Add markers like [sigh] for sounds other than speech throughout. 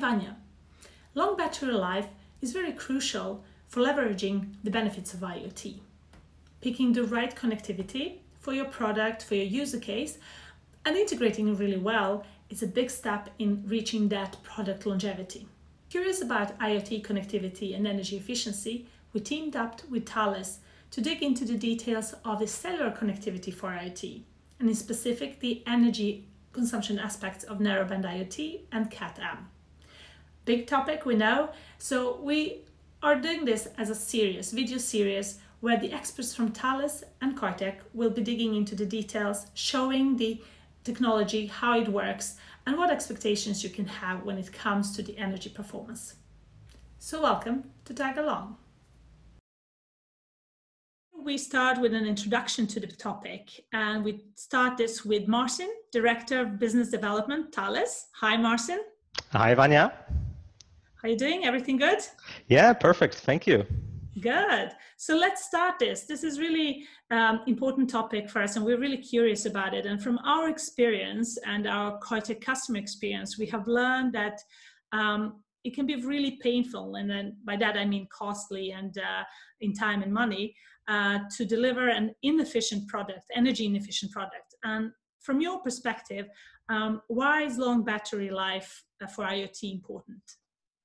Vanya. Long battery life is very crucial for leveraging the benefits of IoT. Picking the right connectivity for your product, for your user case, and integrating really well is a big step in reaching that product longevity. Curious about IoT connectivity and energy efficiency, we teamed up with Thales to dig into the details of the cellular connectivity for IoT, and in specific the energy consumption aspects of narrowband IoT and Cat-M. Big topic, we know, so we are doing this as a series, video series, where the experts from Thales and Qoitech will be digging into the details, showing the technology, how it works, and what expectations you can have when it comes to the energy performance. So welcome to Tag Along we start with an introduction to the topic and we start this with Marcin, Director of Business Development, Thales. Hi, Marcin. Hi, Vanya. How are you doing? Everything good? Yeah, perfect. Thank you. Good. So let's start this. This is really um, important topic for us, and we're really curious about it. And from our experience and our Qoitech customer experience, we have learned that um, it can be really painful, and then by that I mean costly and uh, in time and money uh, to deliver an inefficient product, energy inefficient product. And from your perspective, um, why is long battery life uh, for IoT important?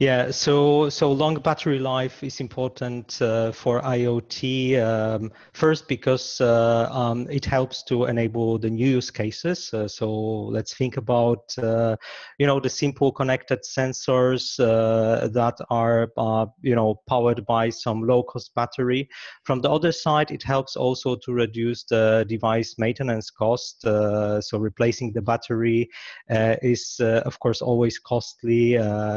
Yeah, so so long battery life is important uh, for IoT. Um, first, because uh, um, it helps to enable the new use cases. Uh, so let's think about uh, you know the simple connected sensors uh, that are uh, you know powered by some low cost battery. From the other side, it helps also to reduce the device maintenance cost. so replacing the battery is of course always costly.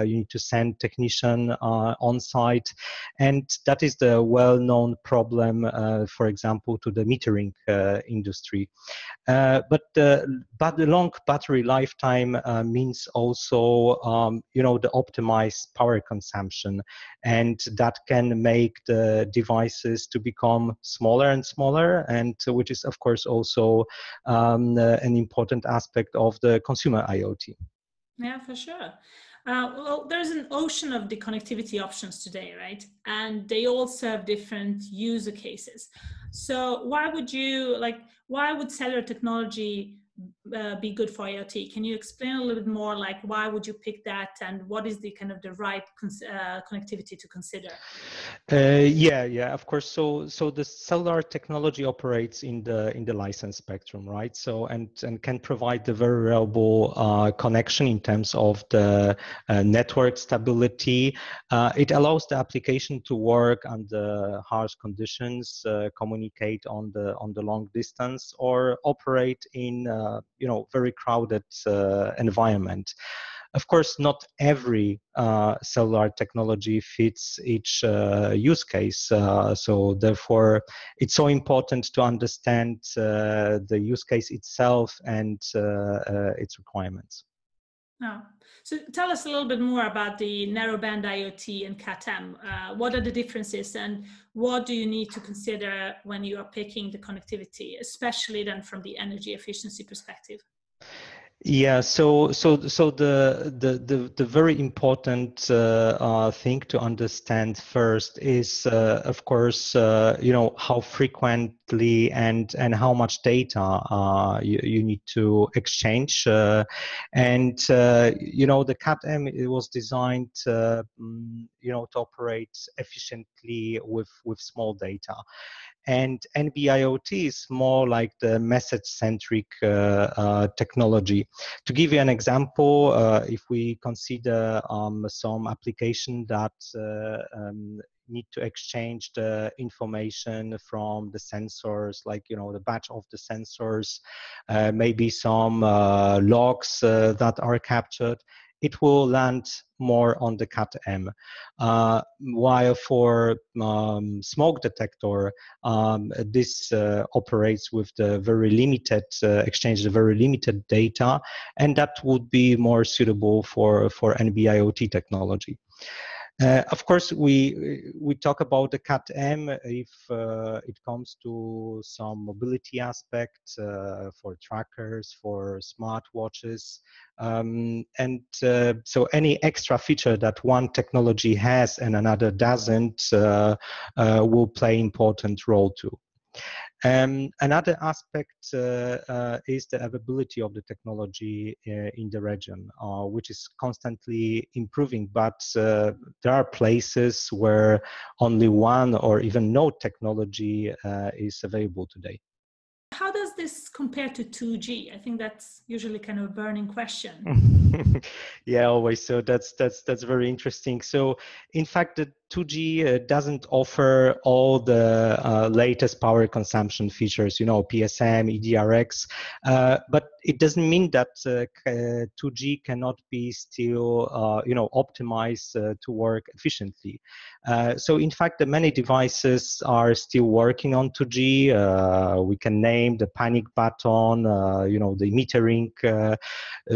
you need to send technician uh, on site. And that is the well known problem, uh, for example, to the metering uh, industry. but, but the long battery lifetime means also, um, you know, the optimized power consumption. And that can make the devices to become smaller and smaller, and which is, of course, also um, an important aspect of the consumer IoT. Yeah, for sure. Uh, well, there's an ocean of the connectivity options today, right? And they all serve different user cases. So why would you like? Why would cellular technology uh, be good for IoT. Can you explain a little bit more, like why would you pick that, and what is the kind of the right uh, connectivity to consider? Uh, yeah, yeah, of course. So, so the cellular technology operates in the in the license spectrum, right? So, and and can provide the very reliable uh, connection in terms of the uh, network stability. It allows the application to work under harsh conditions, communicate on the on the long distance, or operate in you know very crowded uh, environment. Of course, not every uh, cellular technology fits each uh, use case. Uh, so therefore, it's so important to understand uh, the use case itself and uh, its requirements. Oh. So tell us a little bit more about the narrowband IoT and Cat-M. Uh, what are the differences and what do you need to consider when you are picking the connectivity, especially then from the energy efficiency perspective? Yeah, so so so the the the, the very important uh, uh, thing to understand first is, uh, of course, uh, you know how frequently and and how much data uh, you, you need to exchange, uh, and you know the Cat-M it was designed, mm, you know, to operate efficiently with with small data, and NB-IoT is more like the message-centric uh, uh, technology. To give you an example, uh, if we consider um, some application that uh, um, need to exchange the information from the sensors, like you know the batch of the sensors, uh, maybe some uh, logs that are captured, it will land more on the Cat-M. Uh, while for um, smoke detector, um, this uh, operates with the very limited uh, exchange, the very limited data, and that would be more suitable for, for NB-IoT technology. Uh, of course, we we talk about the CAT M if uh, it comes to some mobility aspects uh, for trackers, for smartwatches, um, and uh, so any extra feature that one technology has and another doesn't uh, uh, will play important role too. Um, another aspect uh, uh, is the availability of the technology uh, in the region, uh, which is constantly improving. But uh, there are places where only one or even no technology uh, is available today. How does this compare to 2G? I think that's usually kind of a burning question. [laughs] yeah, always. So that's that's that's very interesting. So in fact, the 2G uh, doesn't offer all the uh, latest power consumption features, you know, PSM, EDRX, uh, but it doesn't mean that 2G uh, cannot be still, you know, optimized to work efficiently. so in fact, many devices are still working on 2G. we can name the panic button, you know, the metering.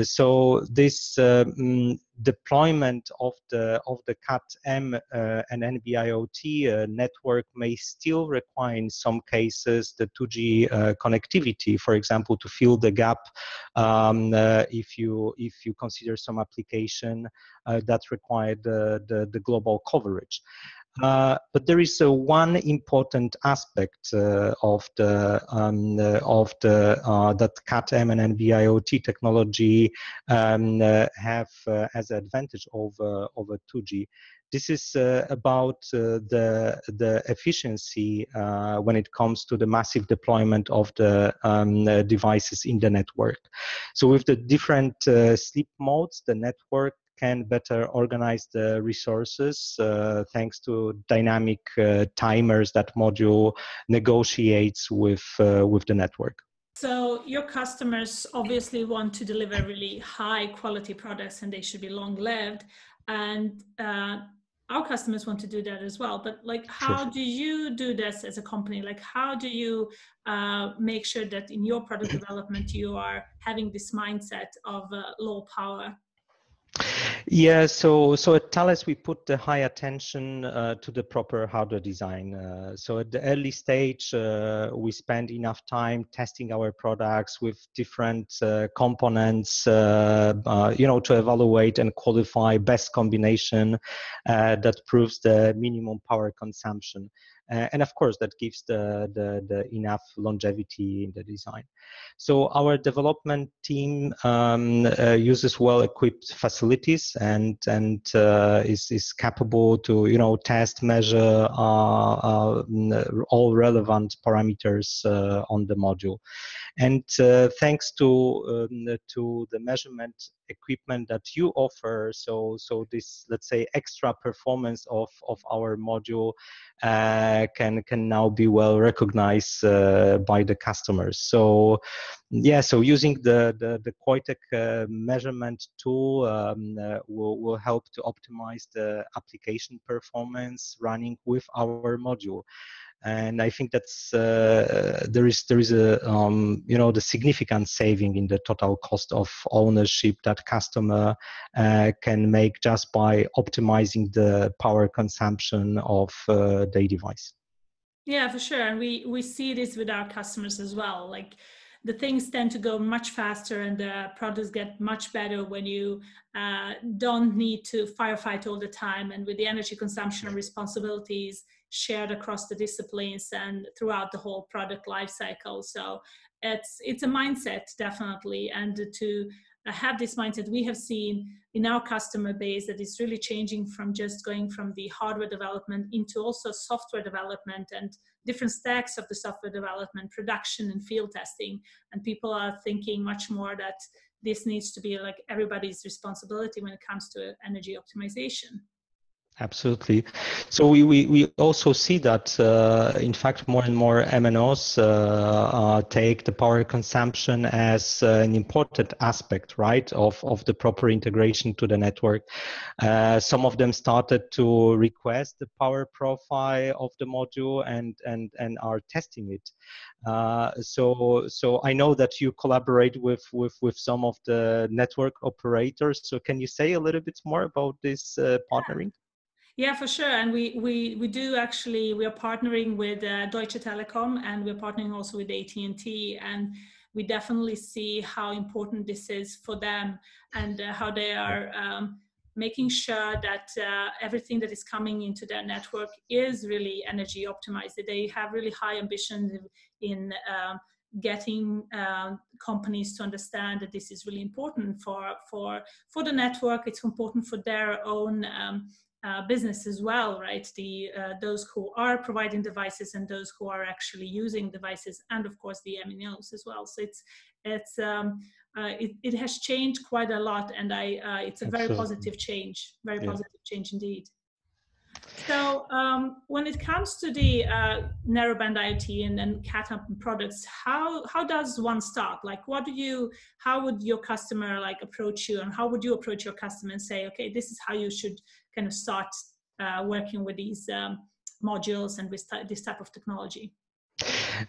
so this um, deployment of the of the CAT-M uh, and NB-IoT uh, network may still require in some cases the 2G uh, connectivity, for example, to fill the gap um, uh, if you if you consider some application uh, that required the, the, the global coverage. Uh, but there is uh, one important aspect uh, of the um, uh, of the uh, that CAT-M and NB-IoT technology um, have as an advantage over over 2G. This is about the the efficiency when it comes to the massive deployment of the um, devices in the network. So with the different sleep modes, the network can better organize the resources uh, thanks to dynamic uh, timers that module negotiates with uh, with the network. So your customers obviously want to deliver really high quality products and they should be long lived and uh, our customers want to do that as well but like how sure. do you do this as a company like how do you uh, make sure that in your product development you are having this mindset of uh, low power yeah, so so at Thales we put the high attention uh, to the proper hardware design. Uh, so at the early stage, uh, we spend enough time testing our products with different uh, components, uh, uh, you know, to evaluate and qualify best combination that proves the minimum power consumption. Uh, and of course that gives the, the, the, enough longevity in the design. So our development team um, uh, uses well-equipped facilities and and uh, is is capable to you know test, measure uh, uh, all relevant parameters uh, on the module, and thanks to um, to the measurement equipment that you offer. So so this let's say extra performance of of our module uh, can can now be well recognized uh, by the customers. So yeah so using the the, the uh, measurement tool um, uh, will, will help to optimize the application performance running with our module and I think that's uh, there is there is a um, you know the significant saving in the total cost of ownership that customer uh, can make just by optimizing the power consumption of uh, their device. Yeah, for sure, and we we see this with our customers as well. Like the things tend to go much faster and the products get much better when you uh, don't need to firefight all the time and with the energy consumption responsibilities shared across the disciplines and throughout the whole product life cycle. So it's it's a mindset definitely and to have this mindset we have seen in our customer base that is really changing from just going from the hardware development into also software development and different stacks of the software development production and field testing. And people are thinking much more that this needs to be like everybody's responsibility when it comes to energy optimization Absolutely. So we, we, we also see that, uh, in fact, more and more MNOs uh, uh, take the power consumption as uh, an important aspect, right, of, of the proper integration to the network. Uh, some of them started to request the power profile of the module and, and, and are testing it. Uh, so, so I know that you collaborate with, with, with some of the network operators. So can you say a little bit more about this partnering? Yeah, for sure. And we we we do actually we are partnering with uh, Deutsche Telekom and we're partnering also with AT and T, and we definitely see how important this is for them and uh, how they are. Um, making sure that uh, everything that is coming into their network is really energy optimized. They have really high ambitions in, um, getting uh, companies to understand that this is really important for for for the network. It's important for their own um, uh, business as well, right? The uh, those who are providing devices and those who are actually using devices, and of course the MNOs as well. So it's it's um, uh, it, it has changed quite a lot, and I uh, it's a very positive change, very yeah. positive change indeed. So um, when it comes to the uh, narrowband IoT and, and CAT-M products, how how does one start? Like, what do you? How would your customer like approach you, and how would you approach your customer and say, okay, this is how you should kind of start uh, working with these um, modules and with this type of technology?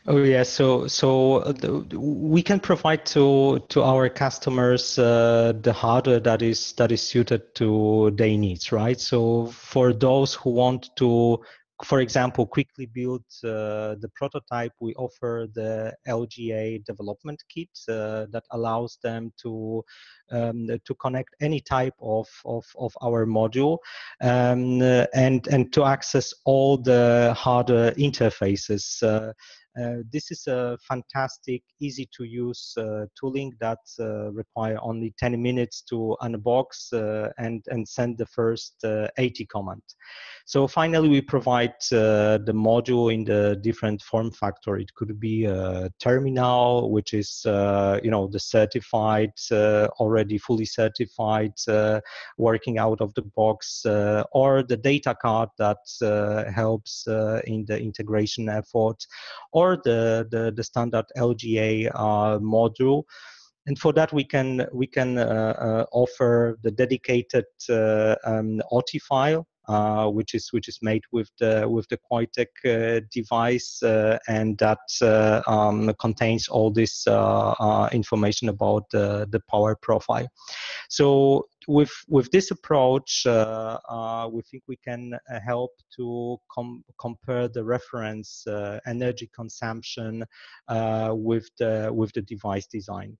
Oh yeah, so so uh, we can provide to to our customers uh, the hardware that is that is suited to their needs, right? So for those who want to for example, quickly build uh, the prototype, we offer the LGA development kit uh, that allows them to um, to connect any type of, of, of our module um, and and to access all the hardware interfaces. Uh, this is a fantastic, easy to use uh, tooling that uh, require only 10 minutes to unbox uh, and, and send the first uh, AT command. So finally, we provide uh, the module in the different form factor. It could be a terminal, which is, you know, the certified, already fully certified, working out of the box, or the data card that helps in the integration effort, or the, the, the standard LGA uh, module. And for that, we can we can uh, uh, offer the dedicated um, Otii file which is which is made with the with the Qoitech uh, device, and that um, contains all this information about the power profile. So with with this approach, uh, uh, we think we can uh, help to com- compare the reference energy consumption with the with the device design.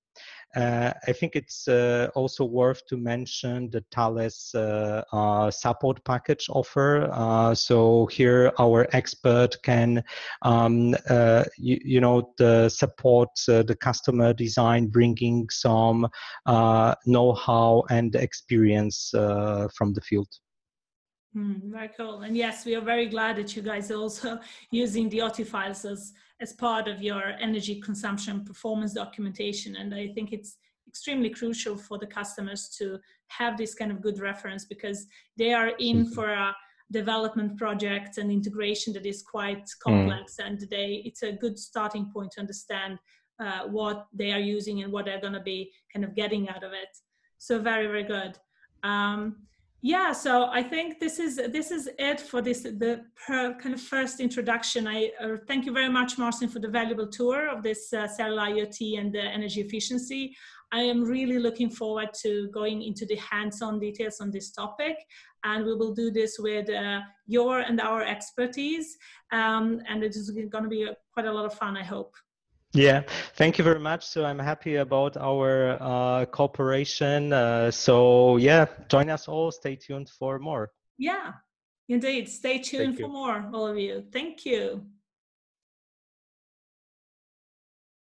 Uh, I think it's uh, also worth to mention the Thales uh, support package offer. So here our expert can, um, you, you, know, the support the customer design, bringing some know-how and experience from the field. Mm, very cool. And yes, we are very glad that you guys are also [laughs] using the Otii files as, as part of your energy consumption performance documentation. And I think it's extremely crucial for the customers to have this kind of good reference because they are in mm-hmm. for a development project and integration that is quite complex mm. and they it's a good starting point to understand uh, what they are using and what they're going to be kind of getting out of it so very very good. Um, yeah so i think this is this is it for this the kind of first introduction. I uh, thank you very much marcin for the valuable tour of this uh, cellular iot and the energy efficiency. I am really looking forward to going into the hands-on details on this topic and we will do this with uh, your and our expertise. Um, and it is going to be quite a lot of fun i hope yeah, thank you very much. So I'm happy about our uh, cooperation. Uh, so yeah, join us all. Stay tuned for more. Yeah, indeed. Stay tuned for more, all of you. Thank you.